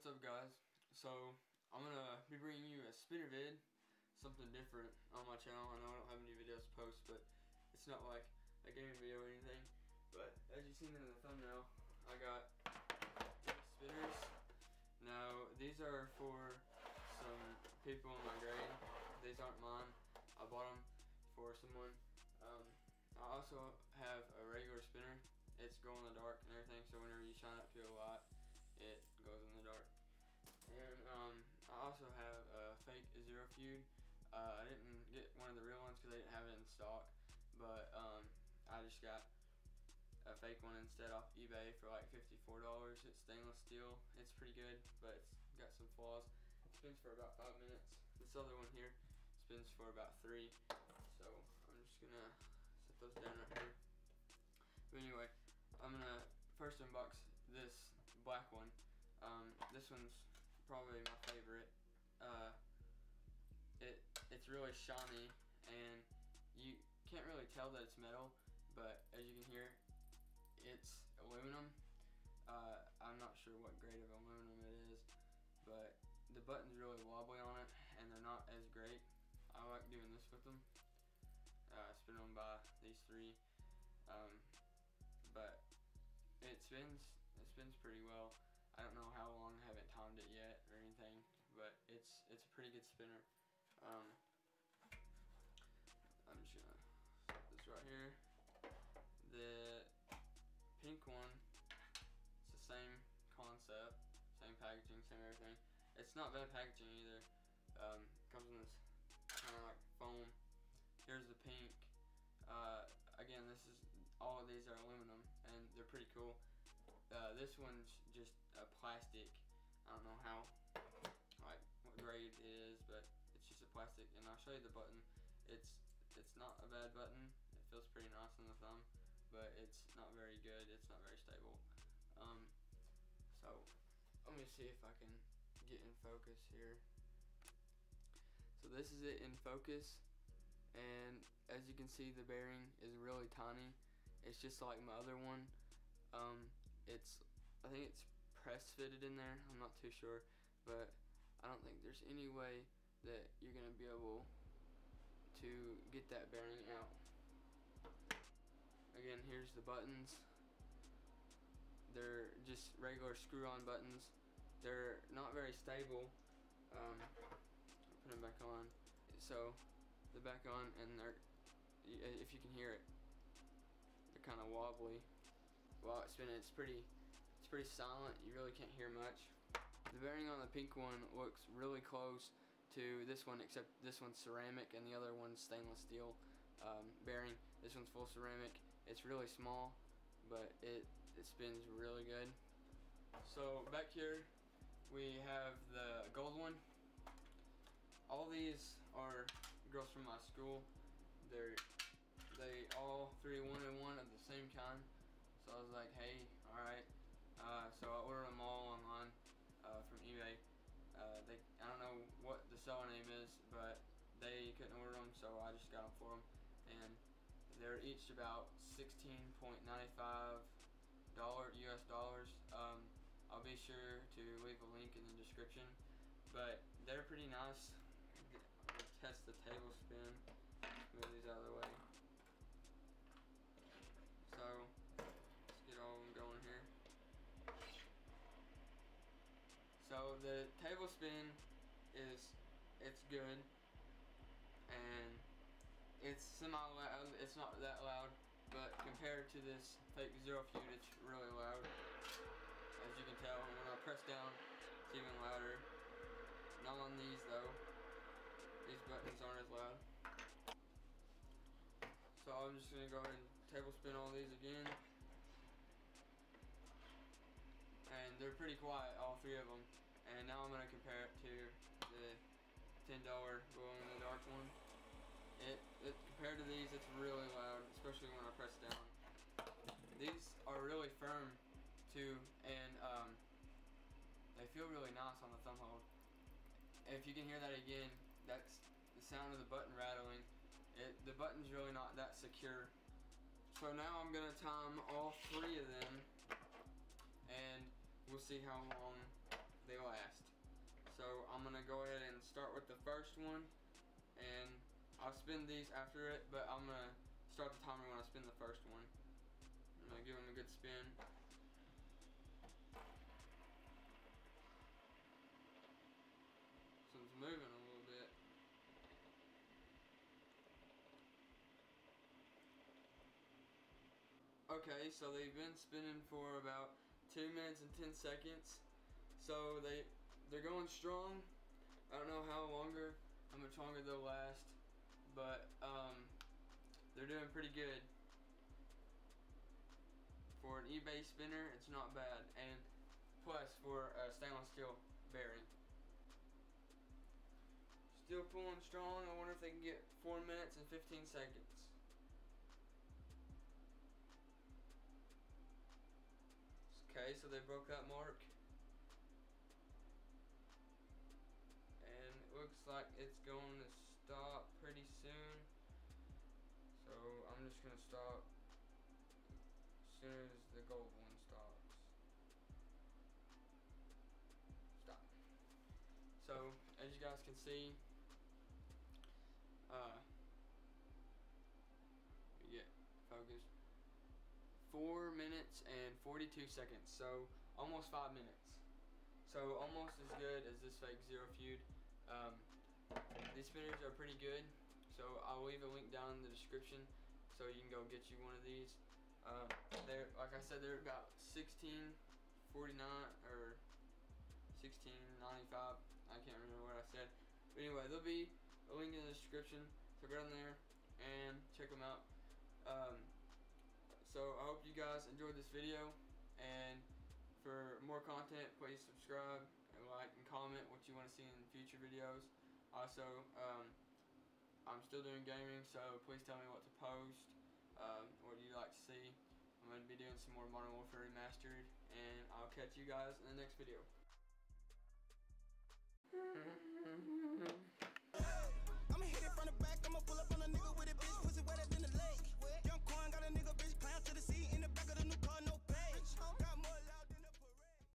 what's up guys? So, I'm gonna be bringing you a spinner vid, something different on my channel. I know I don't have any videos to post, but it's not like a gaming video or anything. But as you've seen in the thumbnail, I got spinners. Now, these are for some people in my grade. These aren't mine. I bought them for someone. Um, I also have a regular spinner. It's glow in the dark and everything, so whenever you shine up to a light, Feud. Uh, I didn't get one of the real ones because they didn't have it in stock, but um, I just got a fake one instead off eBay for like $54. It's stainless steel. It's pretty good, but it's got some flaws. It spins for about five minutes. This other one here spins for about three. So I'm just gonna set those down right here. But anyway, I'm gonna first unbox this black one. Um, this one's probably my favorite. Uh, It's really shiny and you can't really tell that it's metal, but as you can hear, it's aluminum. Uh, I'm not sure what grade of aluminum it is, but the button's really wobbly on it and they're not as great. I like doing this with them. Uh, by these three. Um, but it spins, it spins pretty well. I don't know how long, I haven't timed it yet or anything, but it's it's a pretty good spinner. Um, right here. The pink one, it's the same concept, same packaging, same everything. It's not bad packaging either. Um, comes in this kind of like foam. Here's the pink. Uh, again, this is all of these are aluminum and they're pretty cool. Uh, this one's just a plastic. I don't know how, like what grade it is, but it's just a plastic. And I'll show you the button. It's it's not a bad button. Feels pretty nice on the thumb, but it's not very good. It's not very stable. Um, so let me see if I can get in focus here. So this is it in focus and as you can see the bearing is really tiny it's just like my other one um, it's I think it's press fitted in there I'm not too sure but I don't think there's any way that you're gonna be able to get that bearing out again here's the buttons. They're just regular screw-on buttons. They're not very stable. Um, put them back on. So they're back on and they're if you can hear it they're kind of wobbly. While it's spinning it's pretty it's pretty silent. You really can't hear much. The bearing on the pink one looks really close to this one except this one's ceramic and the other one's stainless steel um, bearing. This one's full ceramic it's really small but it it spins really good so back here we have the gold one all these are girls from my school. They're they all three one wanted one of the same kind. So I was like, hey, all right. Uh, so I ordered them all online uh, from eBay. Uh, they I don't know what the seller name is, but they couldn't order them, so I just got them for them, and they're each about 16.95 dollar US dollars. Um, I'll be sure to leave a link in the description, but they're pretty nice I'll test the table spin. Move these out of the way. So, let's get all of them going here. So the table spin is, it's good. And it's semi-loud, it's not that loud. But compared to this fake Zero Feud, it's really loud. As you can tell, when I press down, it's even louder. Not on these though. These buttons aren't as loud. So I'm just gonna go ahead and tablespin all these again. And they're pretty quiet, all three of them. And now I'm gonna compare it to the $10 glow in the dark one. It, it, compared to these, it's really loud, especially when I press down. These are really firm too, and um, they feel really nice on the thumb hold. If you can hear that again, that's the sound of the button rattling. It, the button's really not that secure. So now I'm gonna time all three of them and we'll see how long they last. So I'm gonna go ahead and start with the first one, and I'll spin these after it, but I'm gonna start the timer when I spin the first one. Gonna give them a good spin. So it's moving a little bit. Okay, so they've been spinning for about two minutes and ten seconds. So they they're going strong. I don't know how longer, how much longer they'll last, but um, they're doing pretty good. For an eBay spinner, it's not bad, and plus for a stainless steel bearing. Still pulling strong. I wonder if they can get four minutes and 15 seconds. Okay, so they broke that mark. And it looks like it's going to stop pretty soon. So I'm just going to stop as soon as gold one. Stop. So, as you guys can see, uh, yeah, focus. Four minutes and 42 seconds, so almost five minutes. So almost as good as this fake zero feud. Um, these spinners are pretty good, so I'll leave a link down in the description so you can go get you one of these. Uh, like I said, they're about 16.49 or 16.95. I can't remember what I said. But anyway, there'll be a link in the description. So go down there and check them out. Um, so I hope you guys enjoyed this video. And for more content, please subscribe and like and comment what you want to see in future videos. Also, um, I'm still doing gaming, so please tell me what to post, um, what you like see. I'm going to be doing some more Modern Warfare Remastered, and I'll catch you guys in the next video.